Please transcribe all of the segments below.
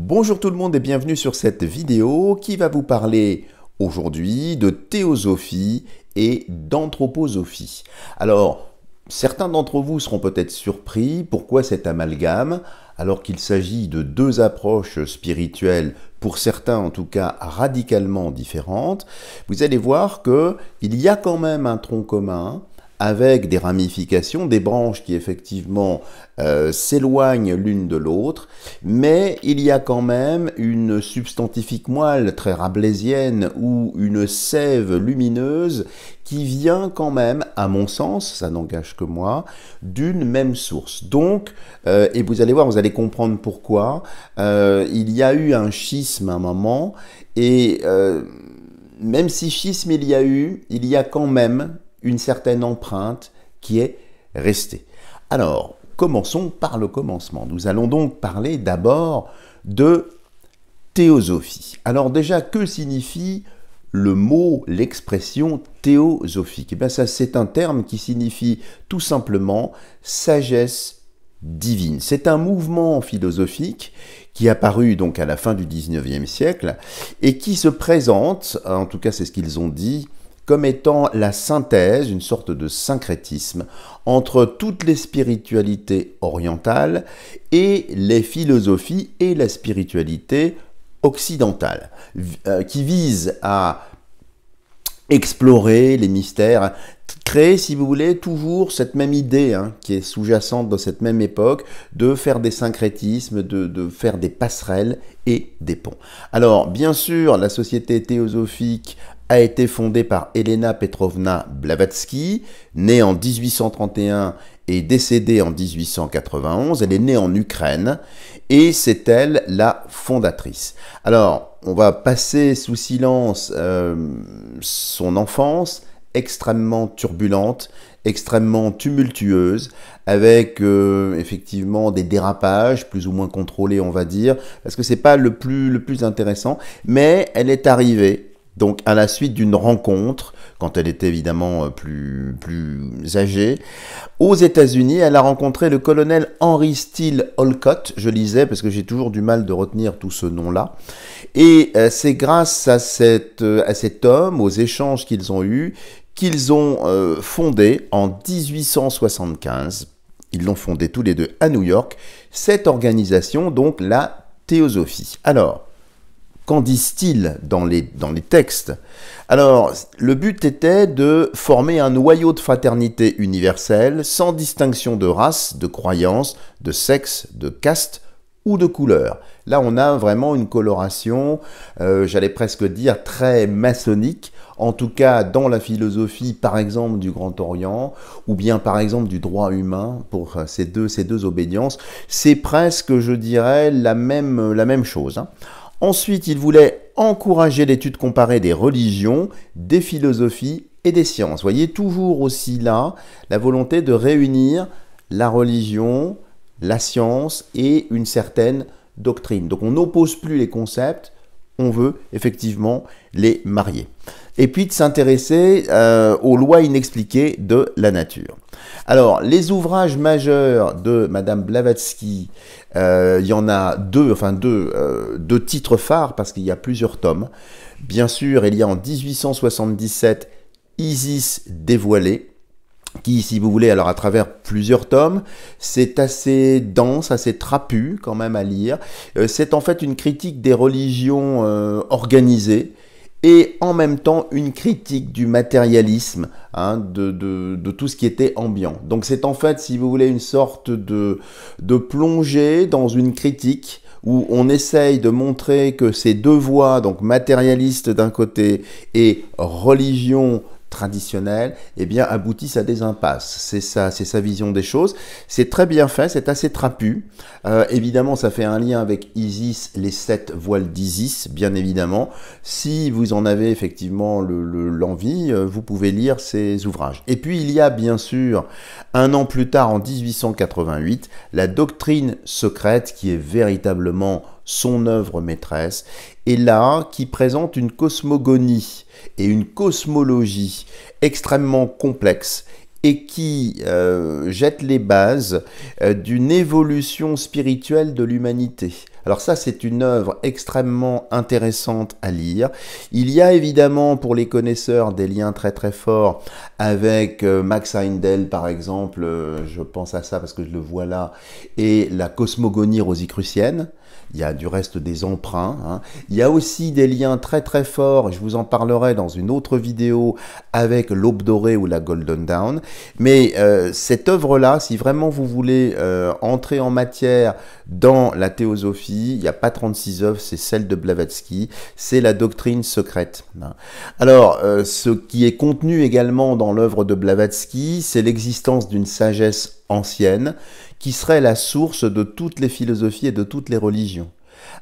Bonjour tout le monde et bienvenue sur cette vidéo qui va vous parler aujourd'hui de théosophie et d'anthroposophie. Alors, certains d'entre vous seront peut-être surpris, pourquoi cet amalgame alors qu'il s'agit de deux approches spirituelles, pour certains en tout cas radicalement différentes, vous allez voir qu'il y a quand même un tronc commun, avec des ramifications, des branches qui effectivement euh, s'éloignent l'une de l'autre, mais il y a quand même une substantifique moelle très rablaisienne ou une sève lumineuse qui vient quand même, à mon sens, ça n'engage que moi, d'une même source. Donc, euh, et vous allez voir, vous allez comprendre pourquoi, euh, il y a eu un schisme à un moment, et même si schisme il y a eu, il y a quand même une certaine empreinte qui est restée. Alors, commençons par le commencement. Nous allons donc parler d'abord de théosophie. Alors déjà, que signifie le mot, l'expression théosophique? Eh bien, ça, c'est un terme qui signifie tout simplement sagesse divine. C'est un mouvement philosophique qui est apparu donc à la fin du 19e siècle et qui se présente, en tout cas c'est ce qu'ils ont dit, comme étant la synthèse, une sorte de syncrétisme entre toutes les spiritualités orientales et les philosophies et la spiritualité occidentale, euh, qui vise à explorer les mystères, créer, si vous voulez, toujours cette même idée hein, qui est sous-jacente dans cette même époque, de faire des syncrétismes, de, de, faire des passerelles et des ponts. Alors, bien sûr, la société théosophique a été fondée par Elena Petrovna Blavatsky, née en 1831 et décédée en 1891. Elle est née en Ukraine et c'est elle la fondatrice. Alors, on va passer sous silence euh, son enfance extrêmement turbulente, extrêmement tumultueuse, avec euh, effectivement des dérapages plus ou moins contrôlés, on va dire, parce que c'est pas le plus le plus intéressant, mais elle est arrivée donc à la suite d'une rencontre, quand elle était évidemment euh, plus, plus âgée, aux États-Unis, elle a rencontré le colonel Henry Steele Olcott, je lisais parce que j'ai toujours du mal de retenir tout ce nom-là, et euh, c'est grâce à, cette, euh, à cet homme, aux échanges qu'ils ont eus, qu'ils ont fondé en 1875, ils l'ont fondé tous les deux à New York, cette organisation, donc la théosophie. Alors, Qu'en disent-ils dans les, textes? Alors, le but était de former un noyau de fraternité universelle sans distinction de race, de croyance, de sexe, de caste ou de couleur. Là, on a vraiment une coloration, euh, j'allais presque dire, très maçonnique, en tout cas dans la philosophie, par exemple, du Grand Orient, ou bien par exemple du droit humain, pour ces deux, ces obédiences, c'est presque, je dirais, la même, la même chose. Hein. Ensuite, il voulait encourager l'étude comparée des religions, des philosophies et des sciences. Voyez toujours aussi là la volonté de réunir la religion, la science et une certaine doctrine. Donc on n'oppose plus les concepts, on veut effectivement les marier. Et puis de s'intéresser euh, aux lois inexpliquées de la nature. Alors, les ouvrages majeurs de Madame Blavatsky, euh, il y en a deux, enfin deux, euh, deux titres phares parce qu'il y a plusieurs tomes. Bien sûr, il y a en 1877 Isis dévoilée, qui, si vous voulez, alors à travers plusieurs tomes, c'est assez dense, assez trapu quand même à lire. C'est en fait une critique des religions organisées et en même temps une critique du matérialisme, hein, de, de, de, tout ce qui était ambiant. Donc c'est en fait, si vous voulez, une sorte de, de plongée dans une critique où on essaye de montrer que ces deux voies, donc matérialiste d'un côté et religion traditionnels, eh bien, aboutissent à des impasses. C'est ça, c'est sa vision des choses. C'est très bien fait, c'est assez trapu. Euh, évidemment, ça fait un lien avec Isis, les sept voiles d'Isis, bien évidemment. Si vous en avez effectivement l'envie, le, euh, vous pouvez lire ces ouvrages. Et puis, il y a bien sûr, un an plus tard, en 1888, la doctrine secrète qui est véritablement son œuvre maîtresse, et là qui présente une cosmogonie et une cosmologie extrêmement complexe et qui euh, jette les bases euh, d'une évolution spirituelle de l'humanité. Alors ça, c'est une œuvre extrêmement intéressante à lire. Il y a évidemment pour les connaisseurs des liens très très forts avec euh, Max Heindel, par exemple, je pense à ça parce que je le vois là, et la cosmogonie rosicrucienne. Il y a du reste des emprunts. Hein. Il y a aussi des liens très très forts, je vous en parlerai dans une autre vidéo, avec l'Aube dorée ou la Golden Dawn. Mais euh, cette œuvre-là, si vraiment vous voulez euh, entrer en matière dans la théosophie, il n'y a pas 36 œuvres, c'est celle de Blavatsky, c'est la doctrine secrète. Hein. Alors, euh, ce qui est contenu également dans l'œuvre de Blavatsky, c'est l'existence d'une sagesse ancienne qui serait la source de toutes les philosophies et de toutes les religions.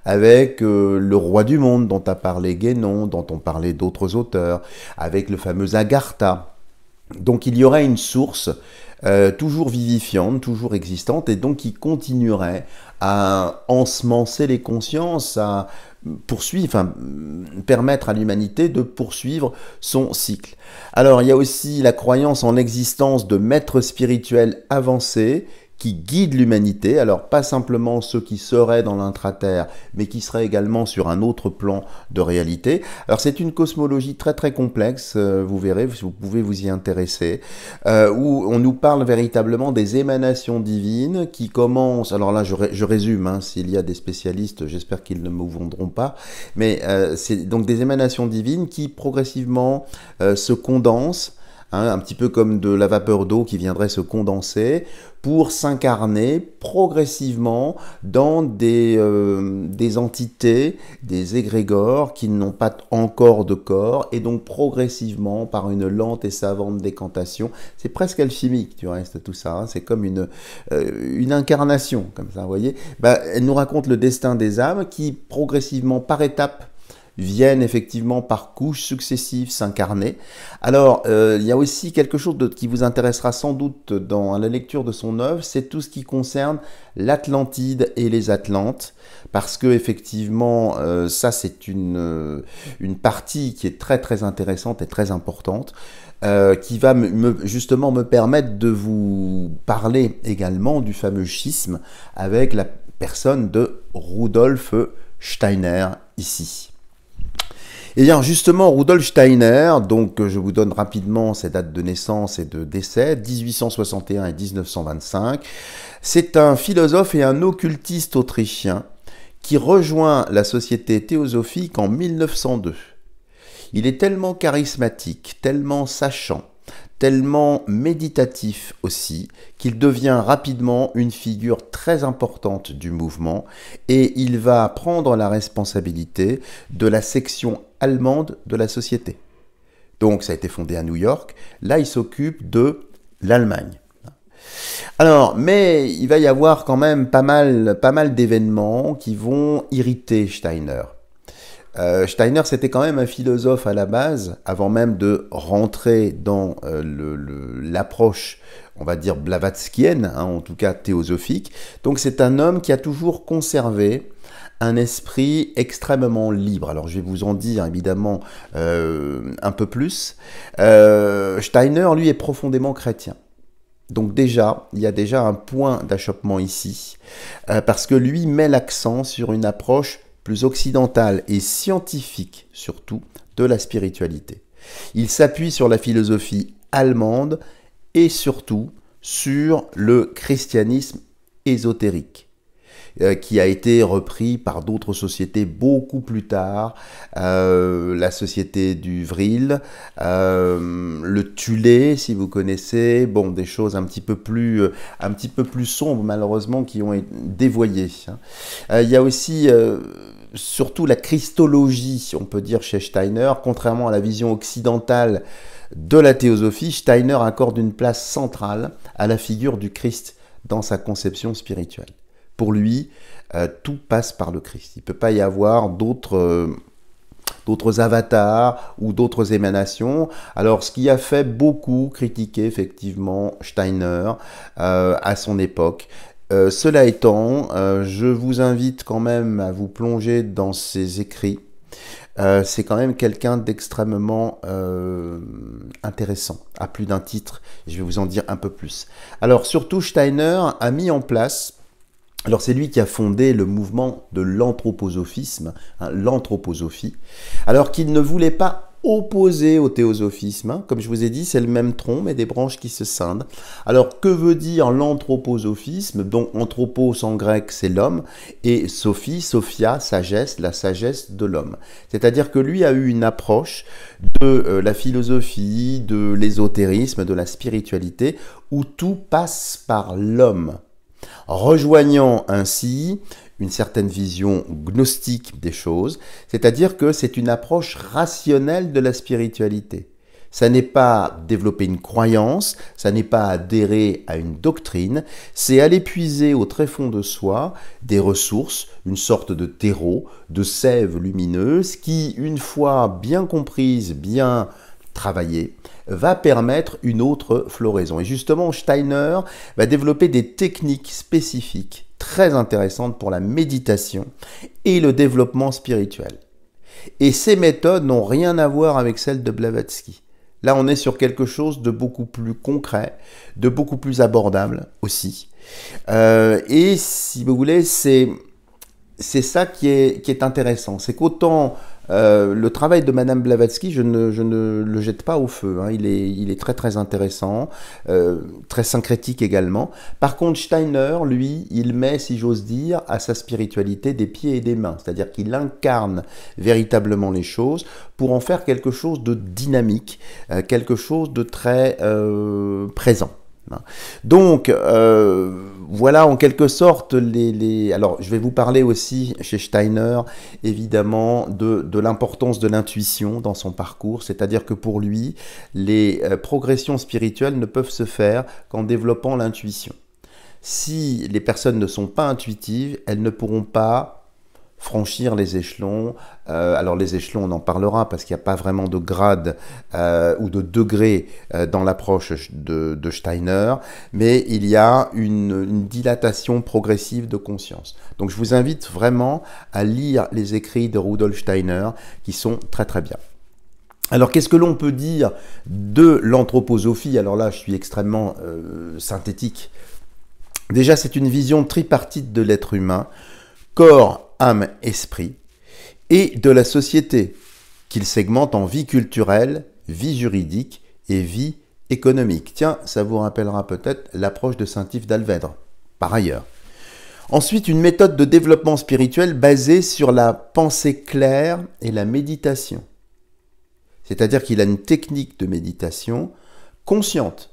Avec euh, le roi du monde dont a parlé Guénon, dont ont parlé d'autres auteurs, avec le fameux Agartha. Donc il y aurait une source euh, toujours vivifiante, toujours existante, et donc qui continuerait à ensemencer les consciences, à poursuivre, enfin, permettre à l'humanité de poursuivre son cycle. Alors il y a aussi la croyance en l'existence de maîtres spirituels avancés qui guide l'humanité, alors pas simplement ceux qui seraient dans l'intraterre, mais qui seraient également sur un autre plan de réalité. Alors c'est une cosmologie très très complexe, euh, vous verrez, vous pouvez vous y intéresser, euh, où on nous parle véritablement des émanations divines qui commencent, alors là je, résume, hein, s'il y a des spécialistes, j'espère qu'ils ne me vendront pas, mais euh, c'est donc des émanations divines qui progressivement se condensent, Hein, un petit peu comme de la vapeur d'eau qui viendrait se condenser pour s'incarner progressivement dans des, euh, des entités, des égrégores qui n'ont pas encore de corps et donc progressivement par une lente et savante décantation, c'est presque alchimique du reste tout ça, hein. c'est comme une, euh, une incarnation comme ça, vous voyez, bah, elle nous raconte le destin des âmes qui progressivement par étapes viennent effectivement par couches successives s'incarner. Alors, euh, il y a aussi quelque chose de, qui vous intéressera sans doute dans la lecture de son œuvre, c'est tout ce qui concerne l'Atlantide et les Atlantes, parce que effectivement, euh, ça c'est une, euh, une partie qui est très très intéressante et très importante. qui va me, justement me permettre de vous parler également du fameux schisme avec la personne de Rudolf Steiner ici. Et bien justement, Rudolf Steiner, donc je vous donne rapidement ses dates de naissance et de décès, 1861 et 1925, c'est un philosophe et un occultiste autrichien qui rejoint la société théosophique en 1902. Il est tellement charismatique, tellement sachant, tellement méditatif aussi, qu'il devient rapidement une figure très importante du mouvement et il va prendre la responsabilité de la section allemande de la société. Donc ça a été fondé à New York, là il s'occupe de l'Allemagne. Alors, mais il va y avoir quand même pas mal, pas mal d'événements qui vont irriter Steiner. Euh, Steiner, c'était quand même un philosophe à la base, avant même de rentrer dans euh, l'approche, on va dire, blavatskienne, hein, en tout cas théosophique. Donc c'est un homme qui a toujours conservé un esprit extrêmement libre. Alors je vais vous en dire évidemment euh, un peu plus. Steiner, lui, est profondément chrétien. Donc déjà, il y a déjà un point d'achoppement ici, parce que lui met l'accent sur une approche plus occidentale et scientifique surtout de la spiritualité. Il s'appuie sur la philosophie allemande et surtout sur le christianisme ésotérique. Euh, qui a été repris par d'autres sociétés beaucoup plus tard, euh, la société du Vril, euh, le Tulé, si vous connaissez, bon, des choses un petit peu plus, un petit peu plus sombres malheureusement qui ont été dévoyées. Hein. Il y a aussi surtout la christologie, on peut dire chez Steiner, contrairement à la vision occidentale de la théosophie, Steiner accorde une place centrale à la figure du Christ dans sa conception spirituelle. Pour lui, euh, tout passe par le Christ. Il ne peut pas y avoir d'autres... Euh, d'autres avatars ou d'autres émanations. Alors, ce qui a fait beaucoup critiquer effectivement Steiner euh, à son époque. cela étant, je vous invite quand même à vous plonger dans ses écrits. c'est quand même quelqu'un d'extrêmement intéressant, à plus d'un titre. Je vais vous en dire un peu plus. Alors, surtout, Steiner a mis en place Alors c'est lui qui a fondé le mouvement de l'anthroposophisme, hein, l'anthroposophie, alors qu'il ne voulait pas opposé au théosophisme. Hein. Comme je vous ai dit, c'est le même tronc, mais des branches qui se scindent. Alors, que veut dire l'anthroposophisme? Donc, anthropos en grec, c'est l'homme, et sophie, sophia, sagesse, la sagesse de l'homme. C'est-à-dire que lui a eu une approche de euh, la philosophie, de l'ésotérisme, de la spiritualité, où tout passe par l'homme rejoignant ainsi une certaine vision gnostique des choses, c'est-à-dire que c'est une approche rationnelle de la spiritualité. Ça n'est pas développer une croyance, ça n'est pas adhérer à une doctrine, c'est aller puiser au très fond de soi des ressources, une sorte de terreau, de sève lumineuse qui, une fois bien comprise, bien travaillée, va permettre une autre floraison. Et justement, Steiner va développer des techniques spécifiques très intéressante pour la méditation et le développement spirituel. Et ces méthodes n'ont rien à voir avec celles de Blavatsky. Là, on est sur quelque chose de beaucoup plus concret, de beaucoup plus abordable aussi. Euh, et si vous voulez, c'est c'est ça qui est, qui est intéressant. C'est qu'autant euh, le travail de Madame Blavatsky, je ne, le jette pas au feu. Hein. Il, est, il, est, très très intéressant, euh, très syncrétique également. Par contre, Steiner, lui, il met, si j'ose dire, à sa spiritualité des pieds et des mains. C'est-à-dire qu'il incarne véritablement les choses pour en faire quelque chose de dynamique, euh, quelque chose de très présent. Hein. Donc, euh, voilà en quelque sorte les, Alors, je vais vous parler aussi chez Steiner, évidemment, de, de l'importance de l'intuition dans son parcours, c'est-à-dire que pour lui, les euh, progressions spirituelles ne peuvent se faire qu'en développant l'intuition. Si les personnes ne sont pas intuitives, elles ne pourront pas franchir les échelons. Euh, alors les échelons, on en parlera parce qu'il n'y a pas vraiment de grade euh, ou de degré euh, dans l'approche de, Steiner, mais il y a une, une, dilatation progressive de conscience. Donc je vous invite vraiment à lire les écrits de Rudolf Steiner qui sont très très bien. Alors qu'est-ce que l'on peut dire de l'anthroposophie? Alors là, je suis extrêmement synthétique. Déjà, c'est une vision tripartite de l'être humain corps, âme, esprit, et de la société, qu'il segmente en vie culturelle, vie juridique et vie économique. Tiens, ça vous rappellera peut-être l'approche de Saint-Yves d'Alvèdre, par ailleurs. Ensuite, une méthode de développement spirituel basée sur la pensée claire et la méditation. C'est-à-dire qu'il a une technique de méditation consciente.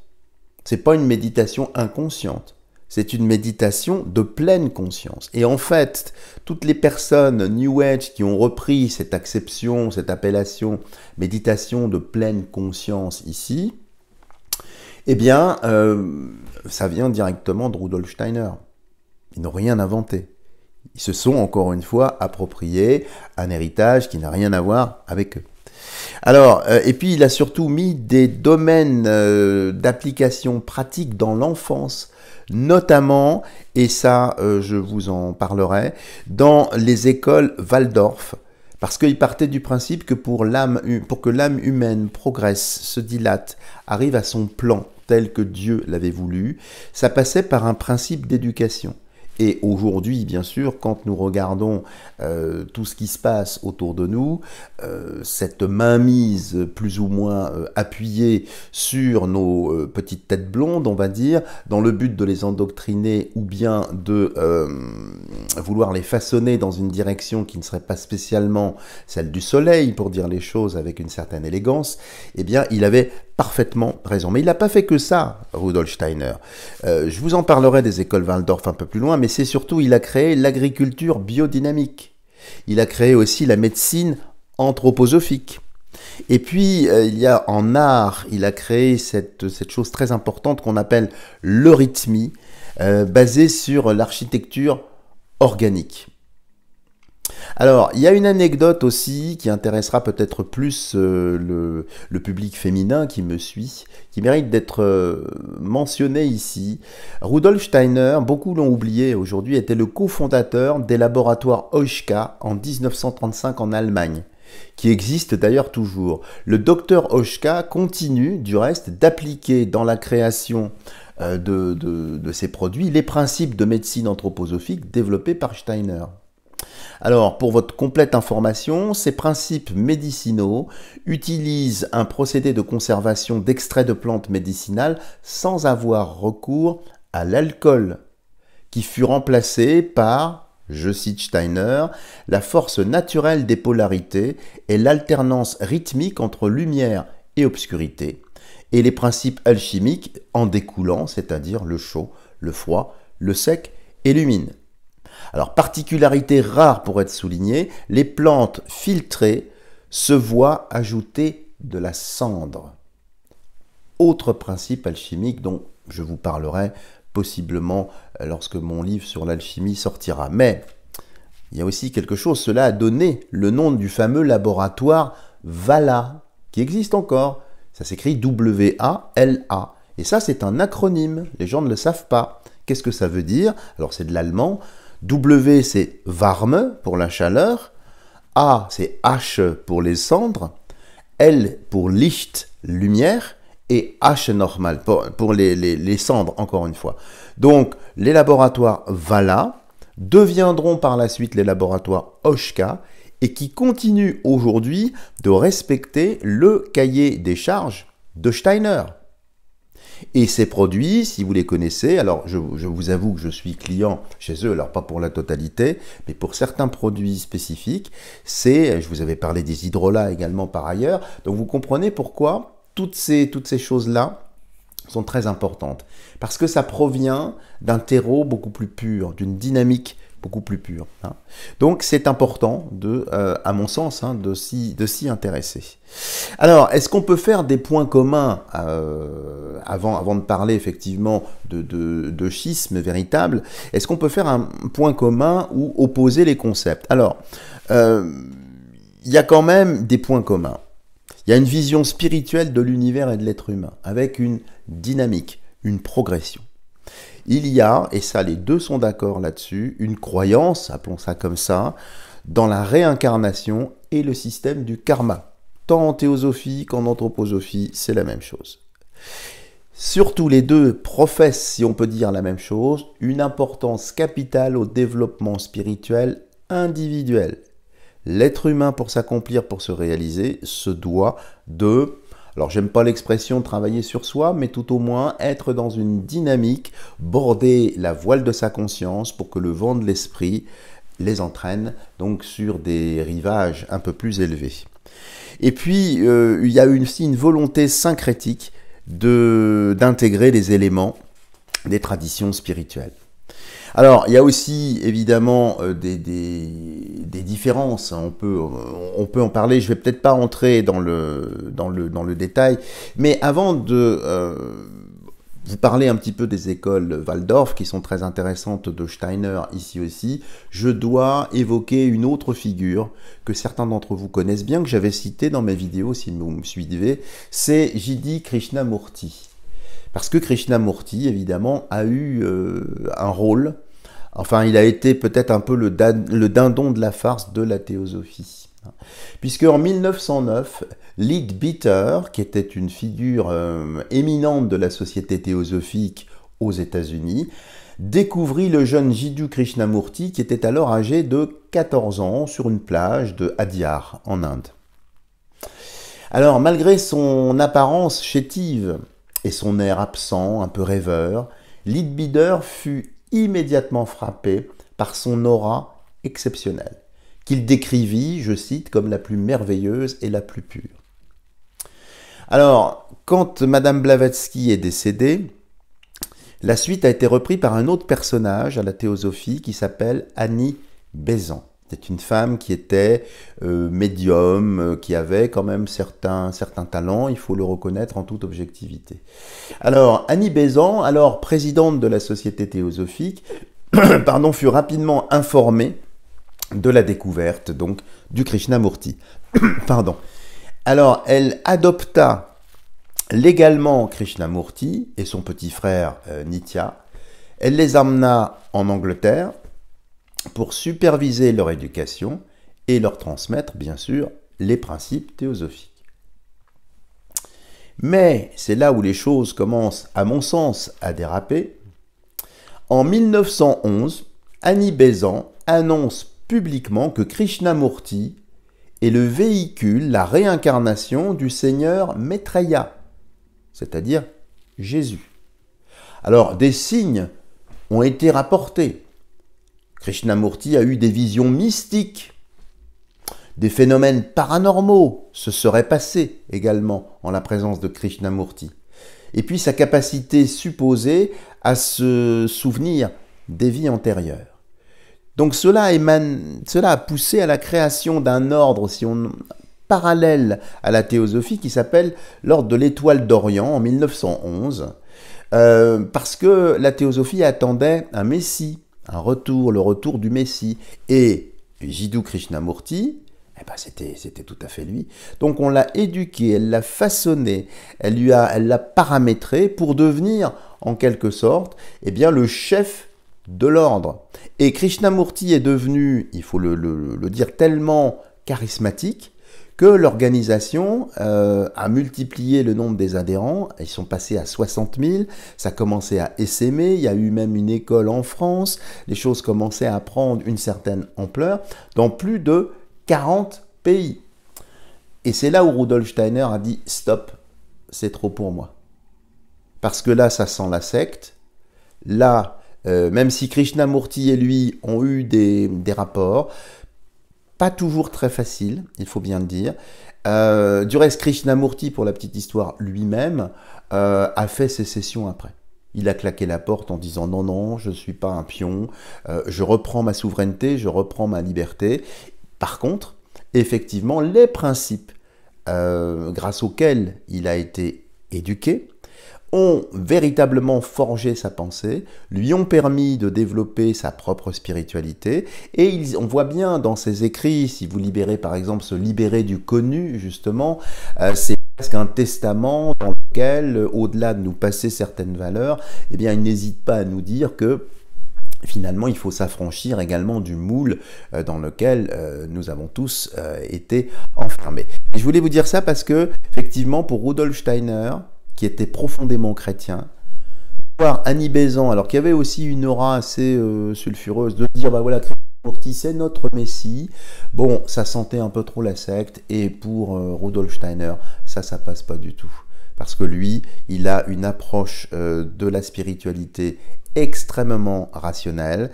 C'est pas une méditation inconsciente. C'est une méditation de pleine conscience. Et en fait, toutes les personnes New Age qui ont repris cette acception, cette appellation méditation de pleine conscience ici, eh bien, euh, ça vient directement de Rudolf Steiner. Ils n'ont rien inventé. Ils se sont encore une fois appropriés un héritage qui n'a rien à voir avec eux. Alors, euh, et puis il a surtout mis des domaines euh, d'application pratique dans l'enfance notamment, et ça euh, je vous en parlerai, dans les écoles Waldorf, parce qu'il partait du principe que pour, pour que l'âme humaine progresse, se dilate, arrive à son plan tel que Dieu l'avait voulu, ça passait par un principe d'éducation. Et aujourd'hui, bien sûr, quand nous regardons euh, tout ce qui se passe autour de nous, euh, cette mainmise plus ou moins euh, appuyée sur nos petites têtes blondes, on va dire, dans le but de les endoctriner ou bien de vouloir les façonner dans une direction qui ne serait pas spécialement celle du soleil, pour dire les choses avec une certaine élégance, eh bien, il avait parfaitement raison. Mais il n'a pas fait que ça, Rudolf Steiner. je vous en parlerai des écoles Waldorf un peu plus loin, mais c'est surtout, il a créé l'agriculture biodynamique. Il a créé aussi la médecine anthroposophique. Et puis, euh, il y a en art, il a créé cette, cette chose très importante qu'on appelle l'eurythmie, euh, basée sur l'architecture organique. Alors, il y a une anecdote aussi qui intéressera peut-être plus euh, le, public féminin qui me suit, qui mérite d'être euh, mentionné ici. Rudolf Steiner, beaucoup l'ont oublié aujourd'hui, était le cofondateur des laboratoires Oishka en 1935 en Allemagne. qui existe d'ailleurs toujours. Le docteur Oshka continue du reste d'appliquer dans la création euh, de, de, ces produits les principes de médecine anthroposophique développés par Steiner. Alors, pour votre complète information, ces principes médicinaux utilisent un procédé de conservation d'extraits de plantes médicinales sans avoir recours à l'alcool, qui fut remplacé par, je cite Steiner, la force naturelle des polarités et l'alternance rythmique entre lumière et obscurité, et les principes alchimiques en découlant, c'est-à-dire le chaud, le froid, le sec et l'humide. Alors, particularité rare pour être soulignée, les plantes filtrées se voient ajouter de la cendre. Autre principe alchimique dont je vous parlerai possiblement euh, lorsque mon livre sur l'alchimie sortira. Mais il y a aussi quelque chose, cela a donné le nom du fameux laboratoire Vala, qui existe encore. Ça s'écrit W-A-L-A. Et ça, c'est un acronyme. Les gens ne le savent pas. Qu'est-ce que ça veut dire? Alors, c'est de l'allemand. W, c'est Warme pour la chaleur. A, c'est H pour les cendres. L pour Licht, lumière. Et H normal pour, les, cendres, encore une fois. Donc, les laboratoires Vala deviendront par la suite les laboratoires Oshka et qui continuent aujourd'hui de respecter le cahier des charges de Steiner. Et ces produits, si vous les connaissez, alors je, vous avoue que je suis client chez eux, alors pas pour la totalité, mais pour certains produits spécifiques, c'est, je vous avais parlé des hydrolats également par ailleurs, donc vous comprenez pourquoi toutes ces, toutes ces choses-là sont très importantes. Parce que ça provient d'un terreau beaucoup plus pur, d'une dynamique beaucoup plus pure. Hein. Donc c'est important, de, euh, à mon sens, hein, de s'y intéresser. Alors, est-ce qu'on peut faire des points communs euh, avant, avant de parler effectivement de, de, schisme véritable Est-ce qu'on peut faire un point commun ou opposer les concepts? Alors, euh, il y a quand même des points communs. Il y a une vision spirituelle de l'univers et de l'être humain, avec une dynamique, une progression. Il y a, et ça les deux sont d'accord là-dessus, une croyance, appelons ça comme ça, dans la réincarnation et le système du karma. Tant en théosophie qu'en anthroposophie, c'est la même chose. Surtout les deux professent, si on peut dire la même chose, une importance capitale au développement spirituel individuel. L'être humain, pour s'accomplir, pour se réaliser, se doit de alors j'aime pas l'expression travailler sur soi, mais tout au moins être dans une dynamique, border la voile de sa conscience pour que le vent de l'esprit les entraîne donc sur des rivages un peu plus élevés. Et puis euh, il y a aussi une volonté syncrétique d'intégrer les éléments des traditions spirituelles. Alors, il y a aussi évidemment euh, des, différences. On peut, on peut en parler. Je vais peut-être pas entrer dans le, détail. Mais avant de euh, vous parler un petit peu des écoles Waldorf, qui sont très intéressantes de Steiner ici aussi, je dois évoquer une autre figure que certains d'entre vous connaissent bien, que j'avais citée dans mes vidéos si vous me suivez, c'est Jidhi Krishnamurti. Parce que Krishnamurti, évidemment, a eu euh, un rôle, enfin, il a été peut-être un peu le, dindon de la farce de la théosophie. Puisque en 1909, Leadbeater, qui était une figure euh, éminente de la société théosophique aux États-Unis, découvrit le jeune Jiddu Krishnamurti qui était alors âgé de 14 ans sur une plage de Adyar en Inde. Alors malgré son apparence chétive et son air absent, un peu rêveur, Leadbeater fut immédiatement frappé par son aura exceptionnelle, qu'il décrivit, je cite, comme la plus merveilleuse et la plus pure. Alors, quand Madame Blavatsky est décédée, la suite a été reprise par un autre personnage à la théosophie qui s'appelle Annie Bézant. C'est une femme qui était euh, médium, euh, qui avait quand même certains, talents, il faut le reconnaître en toute objectivité. Alors, Annie Bézant, alors présidente de la Société théosophique, pardon, fut rapidement informée de la découverte donc du Krishnamurti. pardon. Alors, elle adopta légalement Krishnamurti et son petit frère euh, Nitya. Elle les amena en Angleterre pour superviser leur éducation et leur transmettre, bien sûr, les principes théosophiques. Mais c'est là où les choses commencent, à mon sens, à déraper. En 1911, Annie Besant annonce publiquement que Krishnamurti est le véhicule, la réincarnation du Seigneur Maitreya, c'est-à-dire Jésus. Alors, des signes ont été rapportés. Krishnamurti a eu des visions mystiques. Des phénomènes paranormaux se seraient passés également en la présence de Krishnamurti. Et puis sa capacité supposée à se souvenir des vies antérieures. Donc cela, émane, cela a poussé à la création d'un ordre, si on parallèle à la théosophie, qui s'appelle l'ordre de l'étoile d'Orient en 1911, euh, parce que la théosophie attendait un Messie, un retour, le retour du Messie. Et Jiddu Krishnamurti, eh ben c'était, tout à fait lui. Donc on l'a éduqué, elle l'a façonné, elle lui a, elle l'a paramétré pour devenir, en quelque sorte, eh bien le chef de l'ordre. Et Krishnamurti est devenu, il faut le, dire, tellement charismatique que l'organisation euh, a multiplié le nombre des adhérents. Ils sont passés à 60 000. Ça commençait à essaimer. Il y a eu même une école en France. Les choses commençaient à prendre une certaine ampleur dans plus de 40 pays. Et c'est là où Rudolf Steiner a dit stop, c'est trop pour moi. Parce que là, ça sent la secte. Là, euh, même si Krishnamurti et lui ont eu des, rapports, pas toujours très faciles, il faut bien le dire. Euh, du reste, Krishnamurti, pour la petite histoire, lui-même, euh, a fait sécession après. Il a claqué la porte en disant non, non, je ne suis pas un pion, je reprends ma souveraineté, je reprends ma liberté. Par contre, effectivement, les principes grâce auxquels il a été éduqué, ont véritablement forgé sa pensée, lui ont permis de développer sa propre spiritualité, et on voit bien dans ses écrits, si vous libérez par exemple se libérer du connu, justement, euh, c'est presque un testament dans lequel, au-delà de nous passer certaines valeurs, eh bien, il n'hésite pas à nous dire que finalement, il faut s'affranchir également du moule euh, dans lequel euh, nous avons tous été enfermés. Et je voulais vous dire ça parce que, effectivement, pour Rudolf Steiner, qui était profondément chrétien, voir Annie Bézan, alors qu'il y avait aussi une aura assez euh, sulfureuse, de dire, bah voilà, Christ c'est notre Messie. Bon, ça sentait un peu trop la secte, et pour euh, Rudolf Steiner, ça, ça passe pas du tout. Parce que lui, il a une approche euh, de la spiritualité extrêmement rationnelle,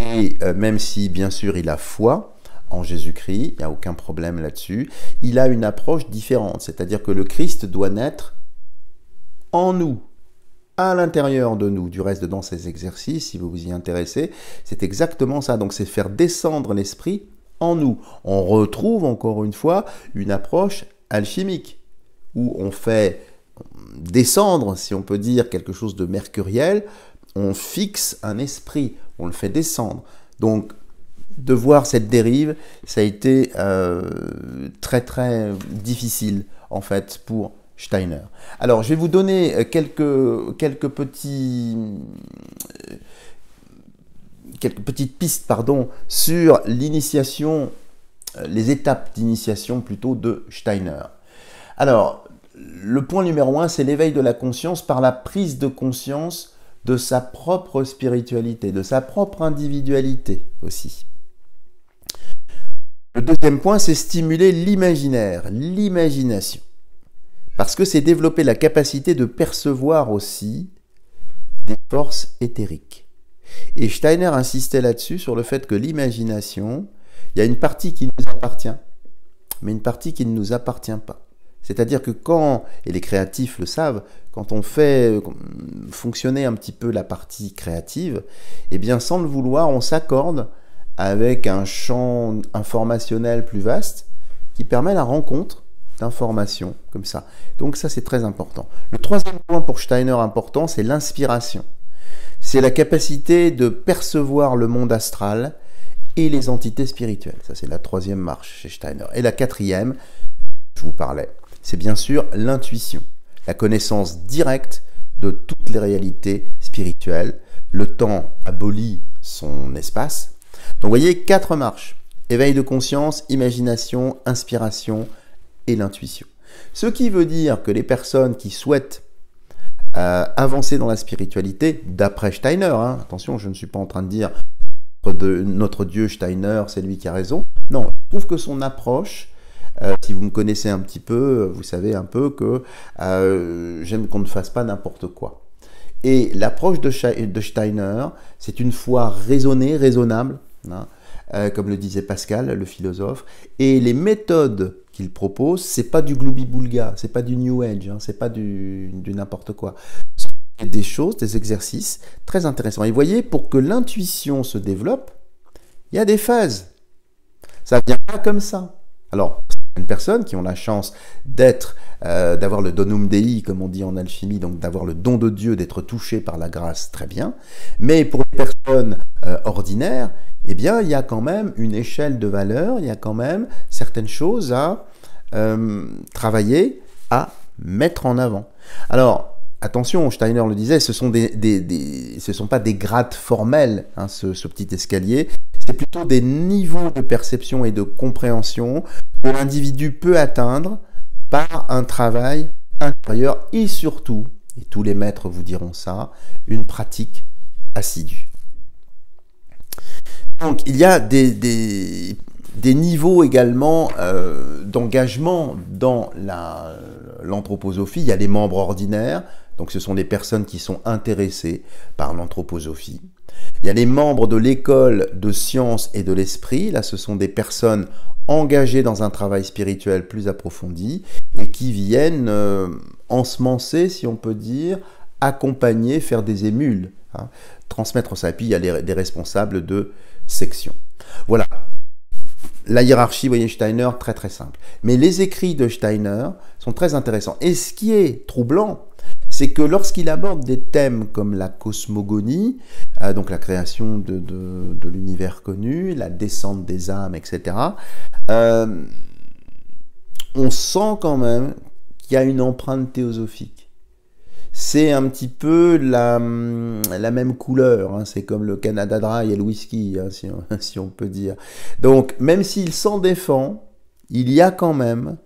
et même si, bien sûr, il a foi, en Jésus-Christ, il n'y a aucun problème là-dessus, il a une approche différente, c'est-à-dire que le Christ doit naître en nous, à l'intérieur de nous. Du reste, dans ces exercices, si vous vous y intéressez, c'est exactement ça. Donc, c'est faire descendre l'esprit en nous. On retrouve encore une fois une approche alchimique, où on fait descendre, si on peut dire, quelque chose de mercuriel, on fixe un esprit, on le fait descendre. Donc, de voir cette dérive, ça a été euh, très très difficile en fait pour Steiner. Alors, je vais vous donner euh, euh, quelques petites pistes sur l'initiation, euh, les étapes d'initiation plutôt de Steiner. Alors, le point numéro un, c'est l'éveil de la conscience par la prise de conscience de sa propre spiritualité, de sa propre individualité aussi. Le deuxième point, c'est stimuler l'imaginaire, l'imagination. Parce que c'est développer la capacité de percevoir aussi des forces éthériques. Et Steiner insistait là-dessus, sur le fait que l'imagination, il y a une partie qui nous appartient, mais une partie qui ne nous appartient pas. C'est-à-dire que quand, et les créatifs le savent, quand on fait fonctionner un petit peu la partie créative, eh bien sans le vouloir, on s'accorde avec un champ informationnel plus vaste qui permet la rencontre d'informations comme ça. Donc ça, c'est très important. Le troisième point pour Steiner important, c'est l'inspiration. C'est la capacité de percevoir le monde astral et les entités spirituelles. Ça, c'est la troisième marche chez Steiner. Et la quatrième, je vous parlais, c'est bien sûr l'intuition, la connaissance directe de toutes les réalités spirituelles. Le temps abolit son espace. Donc vous voyez, quatre marches. éveil de conscience, imagination, inspiration et l'intuition. Ce qui veut dire que les personnes qui souhaitent euh, avancer dans la spiritualité, d'après Steiner, hein, attention, je ne suis pas en train de dire de notre Dieu Steiner, c'est lui qui a raison. Non, je trouve que son approche, euh, si vous me connaissez un petit peu, vous savez un peu que euh, j'aime qu'on ne fasse pas n'importe quoi. Et l'approche de, Steiner, c'est une foi raisonnée, raisonnable, hein, comme le disait Pascal, le philosophe, et les méthodes qu'il propose, c'est pas du gloubi-boulga, c'est pas du New Age, hein, c'est pas du, n'importe quoi. C'est des choses, des exercices très intéressants. Et vous voyez, pour que l'intuition se développe, il y a des phases. Ça vient pas comme ça. Alors, personnes qui ont la chance d'être, euh, d'avoir le donum dei, comme on dit en alchimie, donc d'avoir le don de Dieu, d'être touché par la grâce, très bien. Mais pour les personnes euh, ordinaires, eh bien, il y a quand même une échelle de valeur, il y a quand même certaines choses à euh, travailler, à mettre en avant. Alors, attention, Steiner le disait, ce sont des, ce sont pas des grades formels, hein, ce, petit escalier. C'est plutôt des niveaux de perception et de compréhension que l'individu peut atteindre par un travail intérieur et surtout, et tous les maîtres vous diront ça, une pratique assidue. Donc il y a des, niveaux également euh, d'engagement dans l'anthroposophie. il y a les membres ordinaires, donc ce sont des personnes qui sont intéressées par l'anthroposophie. Il y a les membres de l'école de sciences et de l'esprit, là ce sont des personnes engagées dans un travail spirituel plus approfondi et qui viennent euh, ensemencer, si on peut dire, accompagner, faire des émules, hein, transmettre ça. Et puis il des responsables de section. Voilà. La hiérarchie, vous voyez, Steiner, très très simple. Mais les écrits de Steiner sont très intéressants. Et ce qui est troublant, c'est que lorsqu'il aborde des thèmes comme la cosmogonie, euh, donc la création de, l'univers connu, la descente des âmes, etc., euh, on sent quand même qu'il y a une empreinte théosophique c'est un petit peu la, la même couleur. Hein. C'est comme le Canada Dry et le whisky, hein, si, on, peut dire. Donc, même s'il s'en défend, il y a quand même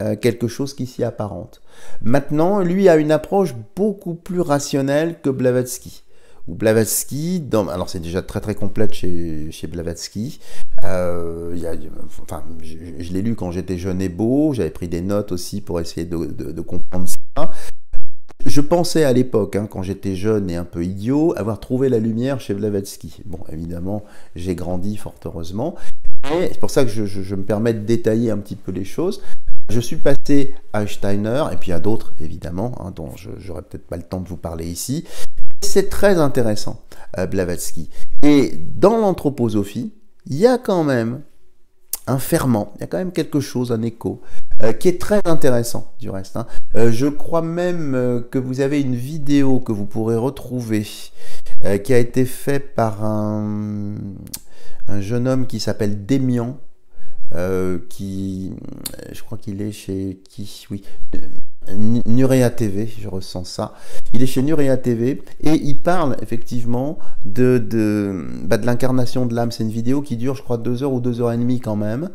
euh, quelque chose qui s'y apparente. Maintenant, lui a une approche beaucoup plus rationnelle que Blavatsky. Ou Blavatsky, alors c'est déjà très très complète chez, chez Blavatsky. Euh, enfin, je, l'ai lu quand j'étais jeune et beau, j'avais pris des notes aussi pour essayer de, comprendre ça. Je pensais à l'époque, hein, quand j'étais jeune et un peu idiot, avoir trouvé la lumière chez Blavatsky. Bon, évidemment, j'ai grandi fort heureusement. C'est pour ça que je, me permets de détailler un petit peu les choses. Je suis passé à Steiner, et puis à d'autres, évidemment, hein, dont je n'aurai peut-être pas le temps de vous parler ici. C'est très intéressant, euh, Blavatsky. Et dans l'anthroposophie, il y a quand même un ferment, il y a quand même quelque chose, un écho, euh, qui est très intéressant du reste. Hein. Euh, je crois même que vous avez une vidéo que vous pourrez retrouver, qui a été faite par un, un, jeune homme qui s'appelle Démian, qui, je crois qu'il est chez qui, oui, Nurea TV, je ressens ça. Il est chez Nurea TV et il parle effectivement de, de, bah, de l'incarnation de l'âme. C'est une vidéo qui dure, je crois, deux heures ou deux heures et demie quand même.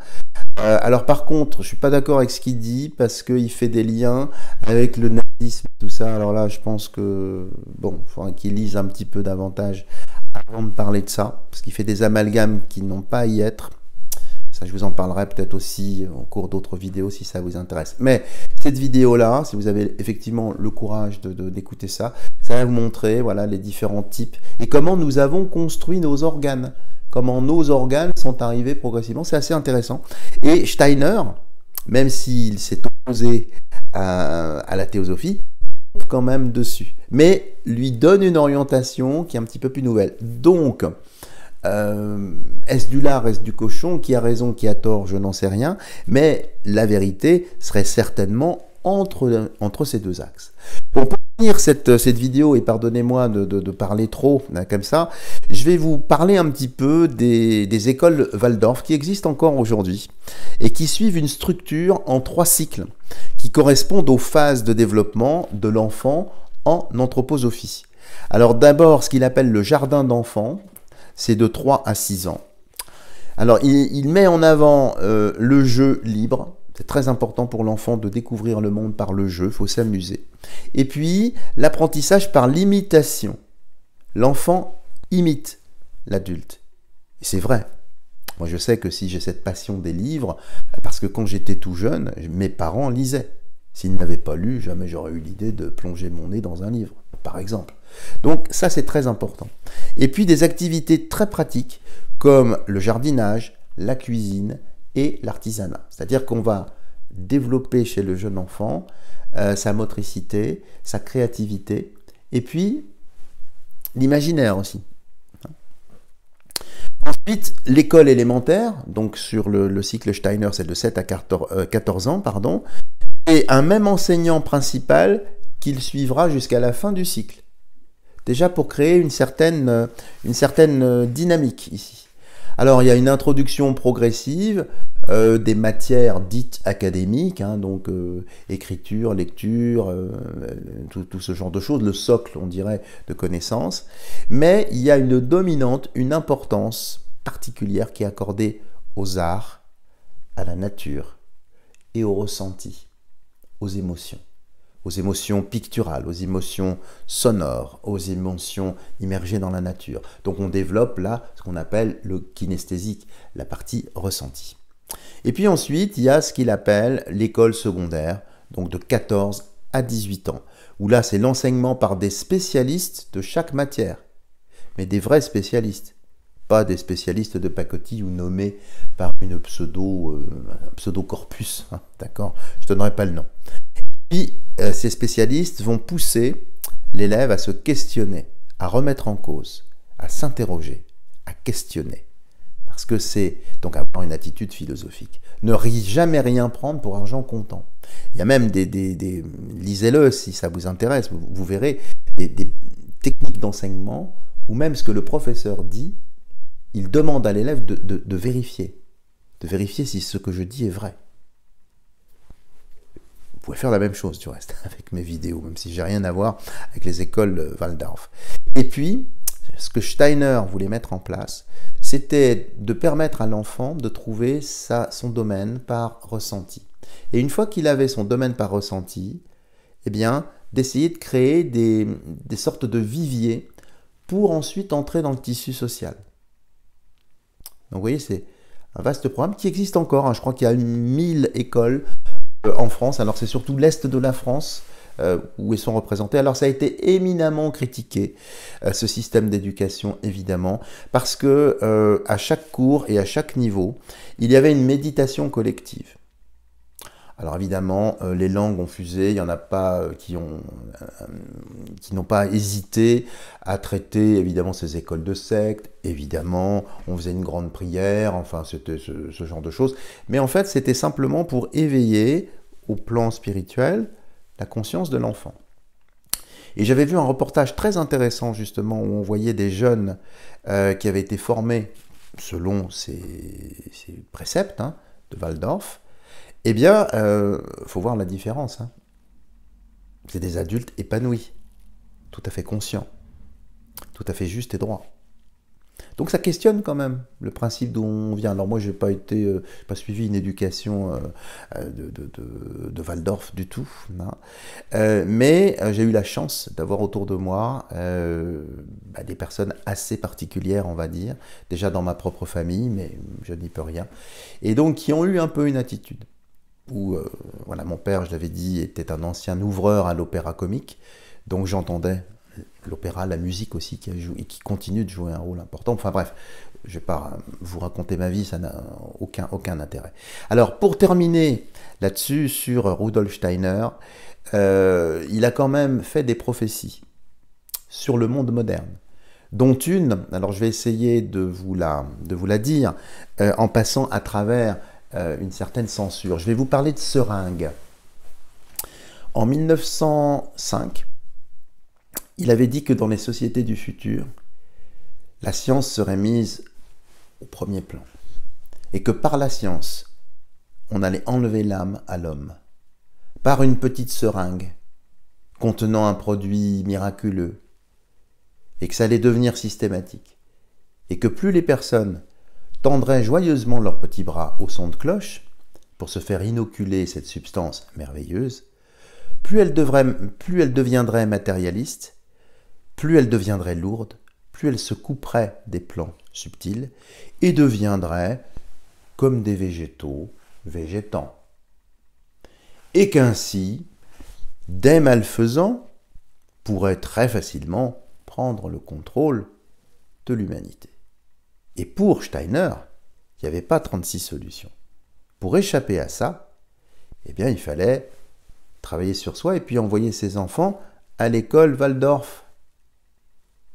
Euh, alors par contre, je suis pas d'accord avec ce qu'il dit parce qu'il fait des liens avec le nazisme, tout ça. Alors là, je pense que bon, il faudra qu'il lise un petit peu davantage avant de parler de ça, parce qu'il fait des amalgames qui n'ont pas à y être. Ça, je vous en parlerai peut-être aussi au cours d'autres vidéos si ça vous intéresse. Mais cette vidéo-là, si vous avez effectivement le courage d'écouter de, ça, ça va vous montrer voilà, les différents types et comment nous avons construit nos organes, comment nos organes sont arrivés progressivement. C'est assez intéressant. Et Steiner, même s'il s'est opposé à, à la théosophie, quand même dessus, mais lui donne une orientation qui est un petit peu plus nouvelle. Donc, euh, est-ce du lard, est-ce du cochon? Qui a raison, qui a tort, je n'en sais rien. Mais la vérité serait certainement entre, entre ces deux axes. Pour finir cette, cette vidéo, et pardonnez-moi de, parler trop comme ça, je vais vous parler un petit peu des, des écoles Waldorf qui existent encore aujourd'hui et qui suivent une structure en trois cycles qui correspondent aux phases de développement de l'enfant en anthroposophie. Alors d'abord ce qu'il appelle le jardin d'enfant, c'est de 3 à 6 ans. Alors, il, met en avant euh, le jeu libre. C'est très important pour l'enfant de découvrir le monde par le jeu, il faut s'amuser. Et puis, l'apprentissage par l'imitation. L'enfant imite l'adulte. C'est vrai. Moi, je sais que si j'ai cette passion des livres, parce que quand j'étais tout jeune, mes parents lisaient. S'ils n'avaient pas lu, jamais j'aurais eu l'idée de plonger mon nez dans un livre, par exemple. Donc ça, c'est très important. Et puis des activités très pratiques comme le jardinage, la cuisine et l'artisanat. C'est-à-dire qu'on va développer chez le jeune enfant euh, sa motricité, sa créativité, et puis l'imaginaire aussi. Ensuite, l'école élémentaire, donc sur le, cycle Steiner, c'est de 7 à 14 euh, ans, pardon, et un même enseignant principal qu'il suivra jusqu'à la fin du cycle. Déjà pour créer une certaine, euh, une certaine euh, dynamique ici. Alors il y a une introduction progressive euh, des matières dites académiques, hein, donc écriture, lecture, tout, tout, ce genre de choses, le socle, on dirait, de connaissances. Mais il y a une dominante, une importance particulière qui est accordée aux arts, à la nature et au ressenti aux émotions, aux émotions picturales, aux émotions sonores, aux émotions immergées dans la nature. Donc on développe là ce qu'on appelle le kinesthésique, la partie ressentie. Et puis ensuite, il y a ce qu'il appelle l'école secondaire, donc de 14 à 18 ans, où là c'est l'enseignement par des spécialistes de chaque matière, mais des vrais spécialistes, pas des spécialistes de pacotille ou nommés par une pseudo, euh, un pseudo-corpus, hein, d'accord? Je ne donnerai pas le nom. Puis, euh, ces spécialistes vont pousser l'élève à se questionner, à remettre en cause, à s'interroger, à questionner. Parce que c'est donc avoir une attitude philosophique. Ne jamais rien prendre pour argent comptant. Il y a même des, lisez-le si ça vous intéresse, vous, verrez des, des techniques d'enseignement où même ce que le professeur dit, il demande à l'élève de, vérifier, de vérifier si ce que je dis est vrai. Pouvez faire la même chose du reste avec mes vidéos, même si j'ai rien à voir avec les écoles Waldorf. Et puis, ce que Steiner voulait mettre en place, c'était de permettre à l'enfant de trouver sa, son domaine par ressenti. Et une fois qu'il avait son domaine par ressenti, eh bien, d'essayer de créer des, des sortes de viviers pour ensuite entrer dans le tissu social. Donc vous voyez, c'est un vaste programme qui existe encore. Hein. Je crois qu'il y a 1000 écoles euh, en France. Alors c'est surtout l'Est de la France euh, où elles sont représentées. Alors ça a été éminemment critiqué, euh, ce système d'éducation, évidemment, parce que à chaque cours et à chaque niveau, il y avait une méditation collective. Alors évidemment, euh, les langues ont fusé, il y en a pas euh, qui ont euh, n'ont pas hésité à traiter évidemment ces écoles de sectes. Évidemment, on faisait une grande prière, enfin c'était ce, genre de choses. Mais en fait, c'était simplement pour éveiller au plan spirituel la conscience de l'enfant. Et j'avais vu un reportage très intéressant justement où on voyait des jeunes qui avaient été formés selon ces, ces préceptes hein, de Waldorf eh bien, euh, faut voir la différence. Hein. C'est des adultes épanouis, tout à fait conscients, tout à fait justes et droits. Donc ça questionne quand même le principe d'où on vient. Alors moi, je n'ai pas été, euh, pas suivi une éducation euh, de, Waldorf du tout, mais j'ai eu la chance d'avoir autour de moi bah, des personnes assez particulières, on va dire, déjà dans ma propre famille, mais je n'y peux rien, et donc qui ont eu un peu une attitude où euh, voilà, mon père, je l'avais dit, était un ancien ouvreur à l'opéra comique, donc j'entendais l'opéra, la musique aussi, qui, et qui continue de jouer un rôle important. Enfin bref, je ne vais pas vous raconter ma vie, ça n'a aucun, aucun intérêt. Alors pour terminer là-dessus, sur Rudolf Steiner, euh, il a quand même fait des prophéties sur le monde moderne dont une, alors je vais essayer de vous la, de vous la dire, euh, en passant à travers euh, une certaine censure. Je vais vous parler de seringue. En 1905, il avait dit que dans les sociétés du futur, la science serait mise au premier plan. Et que par la science, on allait enlever l'âme à l'homme. Par une petite seringue contenant un produit miraculeux. Et que ça allait devenir systématique. Et que plus les personnes tendraient joyeusement leurs petits bras au son de cloche pour se faire inoculer cette substance merveilleuse, plus elle, devrait, plus elle deviendrait matérialiste, plus elle deviendrait lourde, plus elle se couperait des plans subtils et deviendrait, comme des végétaux, végétants. Et qu'ainsi, des malfaisants pourraient très facilement prendre le contrôle de l'humanité. Et pour Steiner, il n'y avait pas 36 solutions. Pour échapper à ça, eh bien, il fallait travailler sur soi et puis envoyer ses enfants à l'école Waldorf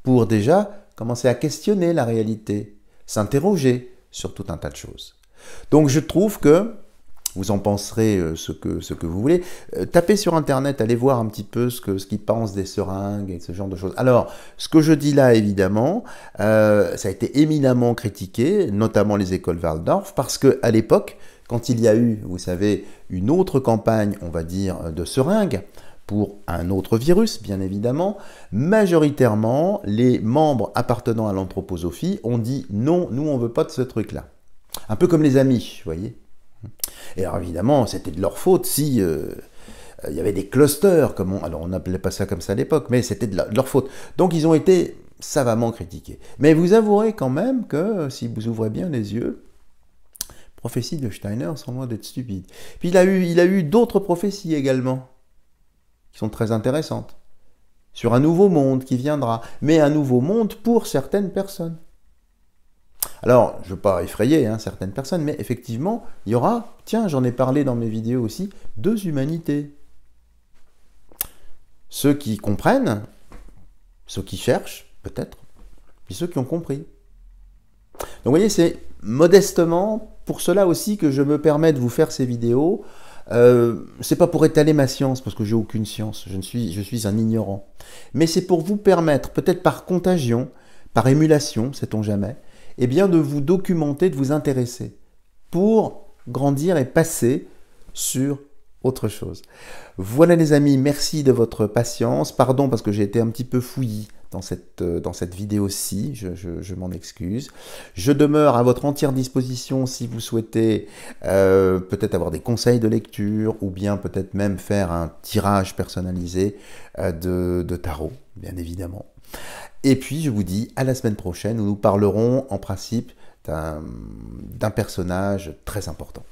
pour déjà commencer à questionner la réalité, s'interroger sur tout un tas de choses. Donc je trouve que vous en penserez euh, ce que, vous voulez. Euh, tapez sur Internet, allez voir un petit peu ce qu'ils pensent des seringues et ce genre de choses. Alors, ce que je dis là, évidemment, euh, ça a été éminemment critiqué, notamment les écoles Waldorf, parce qu'à l'époque, quand il y a eu, vous savez, une autre campagne, on va dire, de seringues, pour un autre virus, bien évidemment, majoritairement, les membres appartenant à l'anthroposophie ont dit non, nous on veut pas de ce truc-là. Un peu comme les amis, vous voyez. Et alors évidemment, c'était de leur faute si euh, il y avait des clusters, comme on, alors on n'appelait pas ça comme ça à l'époque, mais c'était de, leur faute. Donc ils ont été savamment critiqués. Mais vous avouerez quand même que si vous ouvrez bien les yeux, prophéties de Steiner sont loin d'être stupides. Puis il a eu, il a eu d'autres prophéties également, qui sont très intéressantes, sur un nouveau monde qui viendra, mais un nouveau monde pour certaines personnes. Alors, je ne veux pas effrayer hein, certaines personnes, mais effectivement, il y aura, tiens, j'en ai parlé dans mes vidéos aussi, deux humanités. Ceux qui comprennent, ceux qui cherchent, peut-être, puis ceux qui ont compris. Donc, vous voyez, c'est modestement pour cela aussi que je me permets de vous faire ces vidéos. Euh, c'est pas pour étaler ma science, parce que j'ai aucune science, je, suis, je suis un ignorant. Mais c'est pour vous permettre, peut-être par contagion, par émulation, sait-on jamais, eh bien de vous documenter, de vous intéresser pour grandir et passer sur autre chose. Voilà les amis, merci de votre patience. Pardon parce que j'ai été un petit peu fouillis dans cette, euh, vidéo-ci, je, m'en excuse. Je demeure à votre entière disposition si vous souhaitez euh, peut-être avoir des conseils de lecture ou bien peut-être même faire un tirage personnalisé euh, de tarot, bien évidemment. Et puis je vous dis à la semaine prochaine où nous parlerons en principe d'un personnage très important.